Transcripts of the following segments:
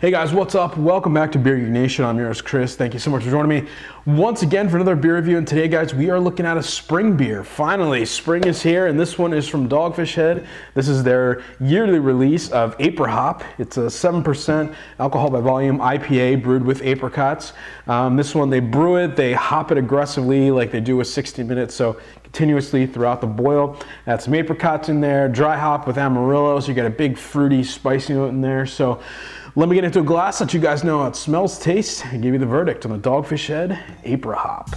Hey guys, what's up? Welcome back to Beer Geek Nation. I'm yours, Chris. Thank you so much for joining me once again for another beer review. And today, guys, we are looking at a spring beer. Finally, spring is here, and this one is from Dogfish Head. This is their yearly release of Aprihop. It's a 7% alcohol by volume IPA brewed with apricots. Um, this one, they brew it, they hop it aggressively like they do with 60 minutes, so continuously throughout the boil. That's some apricots in there, dry hop with Amarillo, so you got a big fruity, spicy note in there. So let me get into a glass, let you guys know how it smells, tastes, and give you the verdict on the Dogfish Head Aprihop.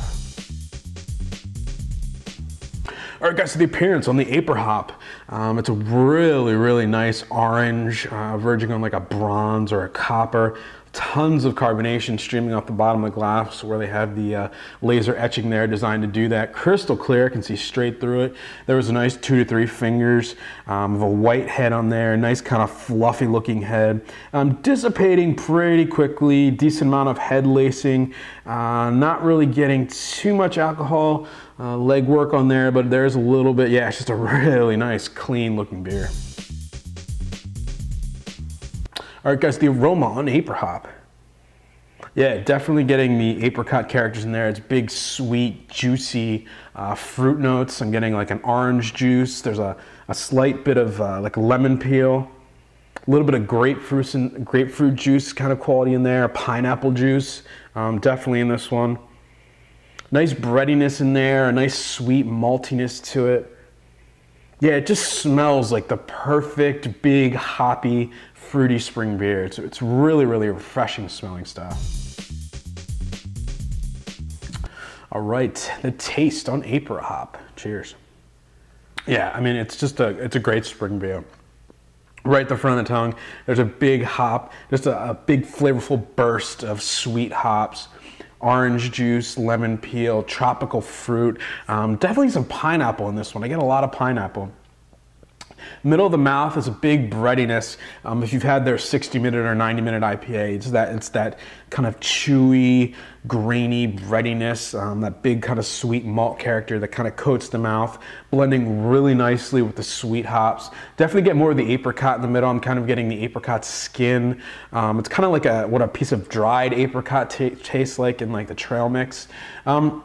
All right, guys, so the appearance on the Aprihop. Um, it's a really, really nice orange, uh, verging on like a bronze or a copper tons of carbonation streaming off the bottom of the glass where they have the uh, laser etching there designed to do that. Crystal clear, can see straight through it. There was a nice two to three fingers um, of a white head on there, nice kind of fluffy looking head. Um, dissipating pretty quickly, decent amount of head lacing, uh, not really getting too much alcohol uh, leg work on there, but there's a little bit, yeah, it's just a really nice clean looking beer. All right, guys, the aroma on Aprihop. Yeah, definitely getting the apricot characters in there. It's big, sweet, juicy uh, fruit notes. I'm getting like an orange juice. There's a, a slight bit of uh, like lemon peel, a little bit of grapefruit and grapefruit juice kind of quality in there. Pineapple juice, um, definitely in this one. Nice breadiness in there, a nice sweet maltiness to it. Yeah, it just smells like the perfect big hoppy fruity spring beer. It's, it's really, really refreshing smelling stuff. All right, the taste on Aprihop. Cheers. Yeah, I mean, it's just a, it's a great spring beer. Right at the front of the tongue, there's a big hop, just a, a big flavorful burst of sweet hops orange juice, lemon peel, tropical fruit. Um, definitely some pineapple in this one. I get a lot of pineapple. Middle of the mouth is a big breadiness. Um, if you've had their 60 minute or 90 minute IPA, it's that, it's that kind of chewy, grainy breadiness, um, that big kind of sweet malt character that kind of coats the mouth, blending really nicely with the sweet hops. Definitely get more of the apricot in the middle. I'm kind of getting the apricot skin. Um, it's kind of like a, what a piece of dried apricot tastes like in like the trail mix. Um,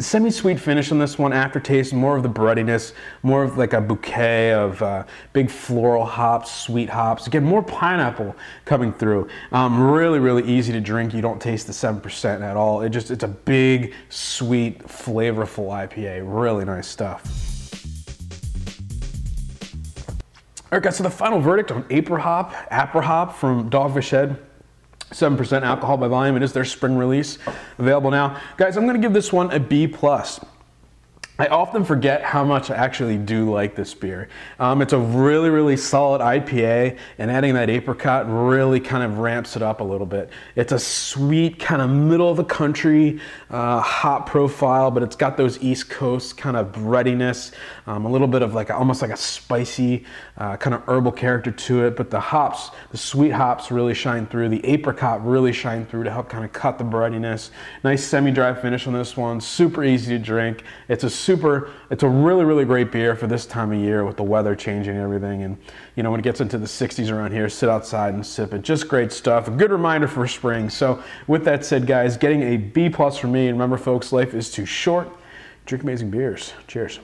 semi-sweet finish on this one aftertaste more of the breadiness more of like a bouquet of uh, big floral hops sweet hops. Again more pineapple coming through. Um, really really easy to drink. You don't taste the 7% at all. It just it's a big sweet flavorful ipa really nice stuff. All right guys so the final verdict on aprihop aprihop from dogfish head 7% alcohol by volume. It is their spring release available now. Guys, I'm going to give this one a B plus. I often forget how much I actually do like this beer. Um, it's a really, really solid IPA, and adding that apricot really kind of ramps it up a little bit. It's a sweet, kind of middle of the country uh, hop profile, but it's got those East Coast kind of breadiness, um, a little bit of like a, almost like a spicy uh, kind of herbal character to it. But the hops, the sweet hops, really shine through. The apricot really shine through to help kind of cut the breadiness. Nice semi-dry finish on this one. Super easy to drink. It's a super super, it's a really, really great beer for this time of year with the weather changing and everything. And, you know, when it gets into the 60s around here, sit outside and sip it. Just great stuff. A good reminder for spring. So with that said, guys, getting a B plus for me. And remember, folks, life is too short. Drink amazing beers. Cheers.